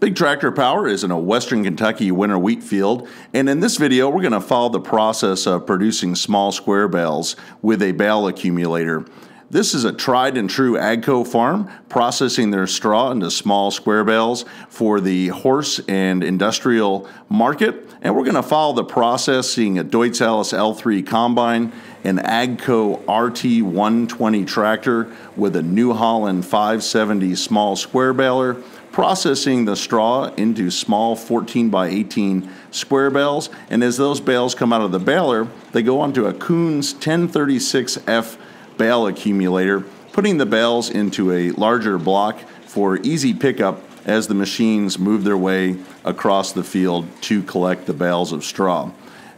Big Tractor Power is in a western Kentucky winter wheat field, and in this video we're going to follow the process of producing small square bales with a bale accumulator. This is a tried and true AGCO farm processing their straw into small square bales for the horse and industrial market. And we're going to follow the process seeing a Deutz Allis L3 combine, an AGCO RT120 tractor with a New Holland 570 small square baler, processing the straw into small 14 by 18 square bales. And as those bales come out of the baler, they go onto a Kuhns 1036F bale accumulator, putting the bales into a larger block for easy pickup as the machines move their way across the field to collect the bales of straw.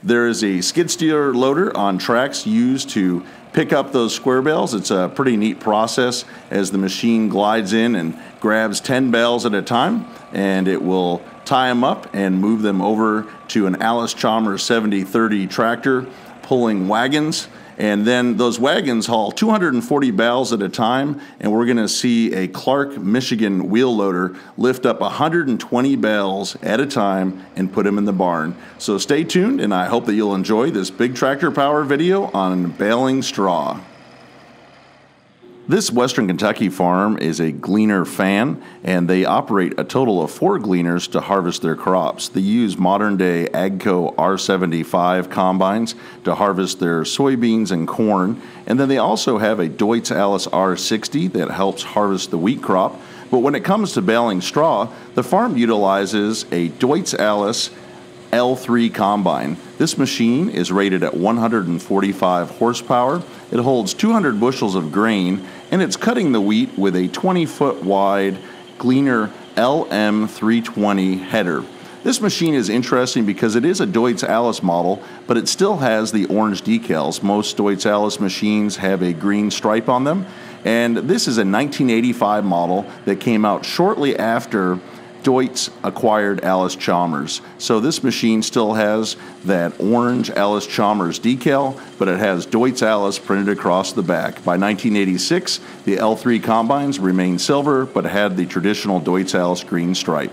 There is a skid steer loader on tracks used to pick up those square bales. It's a pretty neat process as the machine glides in and grabs 10 bales at a time and it will tie them up and move them over to an Allis Chalmers 7030 tractor pulling wagons and then those wagons haul 240 bales at a time, and we're going to see a Clark, Michigan wheel loader lift up 120 bales at a time and put them in the barn. So stay tuned, and I hope that you'll enjoy this big tractor power video on baling straw. This Western Kentucky farm is a gleaner fan, and they operate a total of four gleaners to harvest their crops. They use modern day AGCO R75 combines to harvest their soybeans and corn, and then they also have a Deutz Allis R60 that helps harvest the wheat crop. But when it comes to baling straw, the farm utilizes a Deutz Allis L3 combine. This machine is rated at 145 horsepower. It holds 200 bushels of grain and it's cutting the wheat with a 20 foot wide Gleaner LM320 header. This machine is interesting because it is a Deutz Allis model, but it still has the orange decals. Most Deutz Allis machines have a green stripe on them, and this is a 1985 model that came out shortly after Deutz acquired Allis Chalmers. So this machine still has that orange Allis Chalmers decal, but it has Deutz Allis printed across the back. By 1986, the L3 combines remained silver, but had the traditional Deutz Allis green stripe.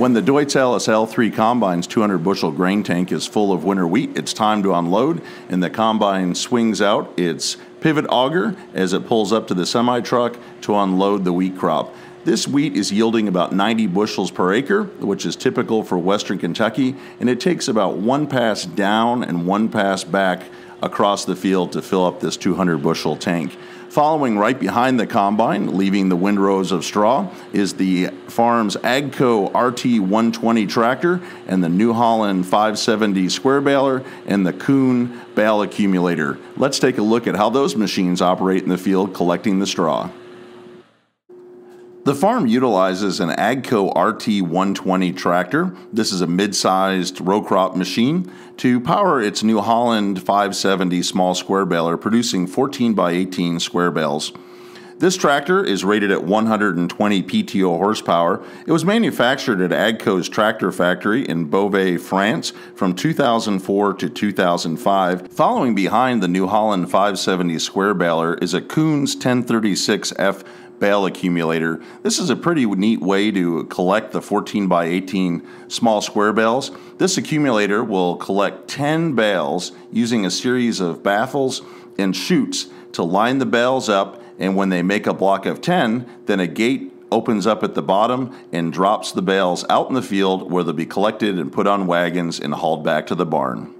When the Deutz Allis L3 combine's 200 bushel grain tank is full of winter wheat, it's time to unload, and the combine swings out its pivot auger as it pulls up to the semi truck to unload the wheat crop. This wheat is yielding about 90 bushels per acre, which is typical for western Kentucky, and it takes about one pass down and one pass back across the field to fill up this 200 bushel tank. Following right behind the combine, leaving the windrows of straw, is the farm's AGCO RT120 tractor and the New Holland 570 square baler and the Kuhn bale accumulator. Let's take a look at how those machines operate in the field collecting the straw. The farm utilizes an AGCO RT120 tractor. This is a mid-sized row crop machine to power its New Holland 570 small square baler, producing 14 by 18 square bales. This tractor is rated at 120 PTO horsepower. It was manufactured at AGCO's tractor factory in Beauvais, France from 2004 to 2005. Following behind the New Holland 570 square baler is a Kuhns 1036F bale accumulator. This is a pretty neat way to collect the 14 by 18 small square bales. This accumulator will collect 10 bales using a series of baffles and chutes to line the bales up and when they make a block of 10, then a gate opens up at the bottom and drops the bales out in the field where they'll be collected and put on wagons and hauled back to the barn.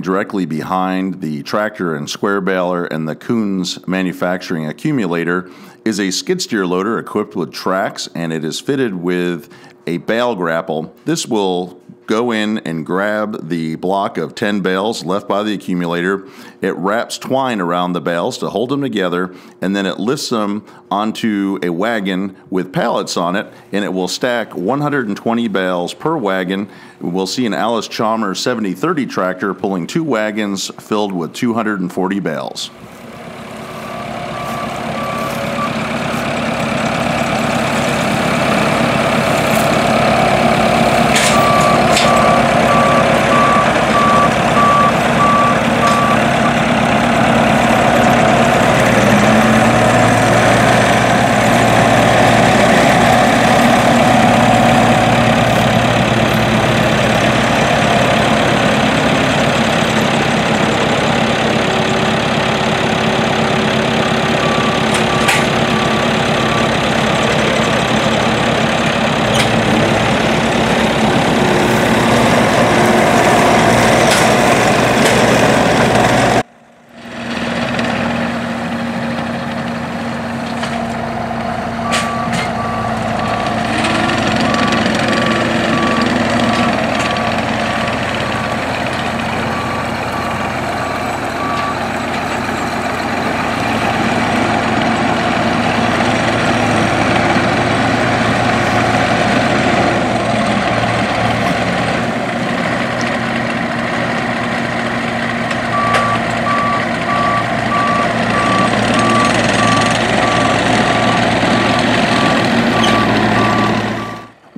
Directly behind the tractor and square baler and the Kuhns manufacturing accumulator is a skid steer loader equipped with tracks and it is fitted with a bale grapple. This will go in and grab the block of 10 bales left by the accumulator. It wraps twine around the bales to hold them together, and then it lifts them onto a wagon with pallets on it, and it will stack 120 bales per wagon. We'll see an Allis-Chalmers 7030 tractor pulling two wagons filled with 240 bales.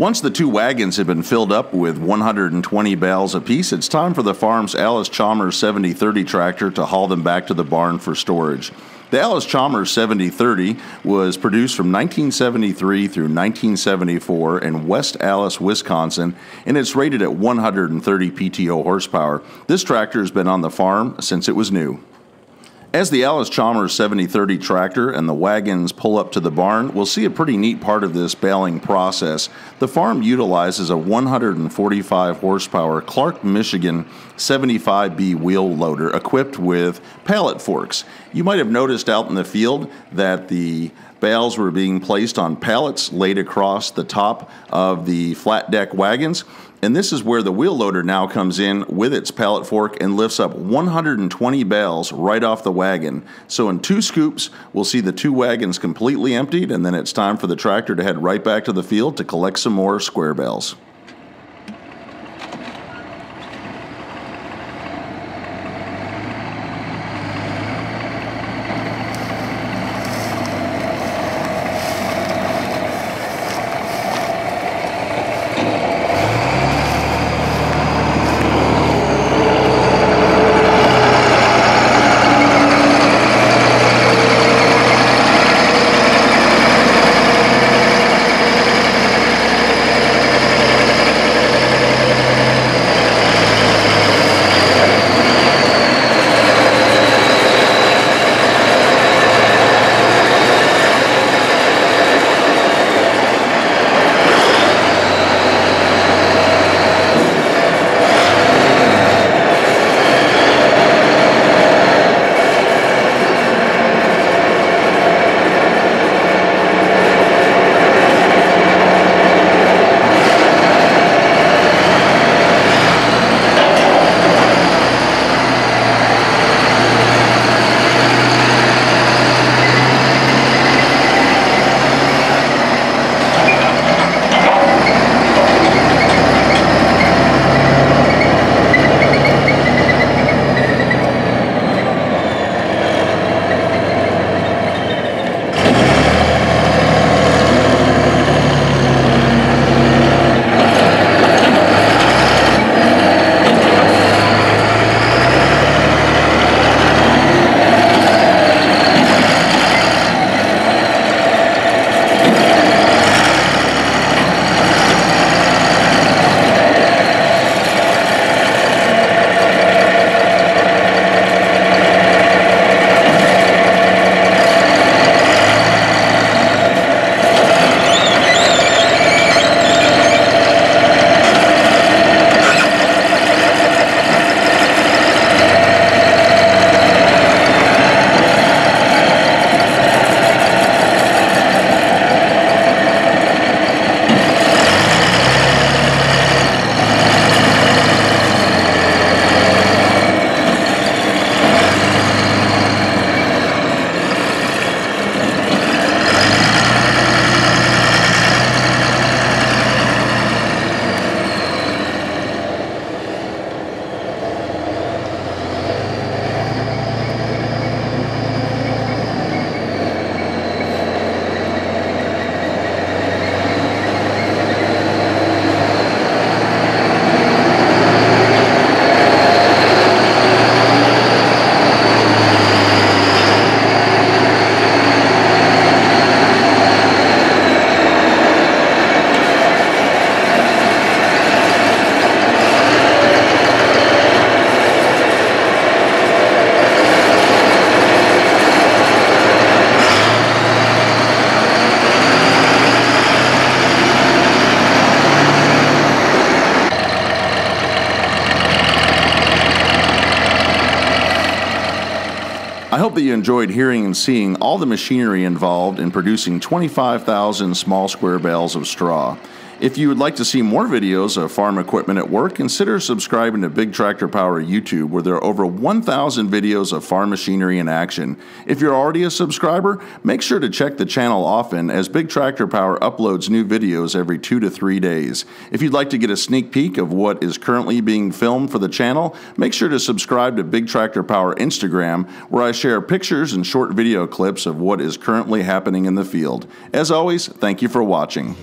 Once the two wagons have been filled up with 120 bales apiece, it's time for the farm's Allis Chalmers 7030 tractor to haul them back to the barn for storage. The Allis Chalmers 7030 was produced from 1973 through 1974 in West Allis, Wisconsin, and it's rated at 130 PTO horsepower. This tractor has been on the farm since it was new. As the Allis Chalmers 7030 tractor and the wagons pull up to the barn, we'll see a pretty neat part of this baling process. The farm utilizes a 145 horsepower Clark, Michigan 75B wheel loader equipped with pallet forks. You might have noticed out in the field that the bales were being placed on pallets laid across the top of the flat deck wagons. And this is where the wheel loader now comes in with its pallet fork and lifts up 120 bales right off the wagon. So in two scoops, we'll see the two wagons completely emptied, and then it's time for the tractor to head right back to the field to collect some more square bales. That you enjoyed hearing and seeing all the machinery involved in producing 25,000 small square bales of straw. If you would like to see more videos of farm equipment at work, consider subscribing to Big Tractor Power YouTube, where there are over 1,000 videos of farm machinery in action. If you're already a subscriber, make sure to check the channel often, as Big Tractor Power uploads new videos every two to three days. If you'd like to get a sneak peek of what is currently being filmed for the channel, make sure to subscribe to Big Tractor Power Instagram, where I share pictures and short video clips of what is currently happening in the field. As always, thank you for watching.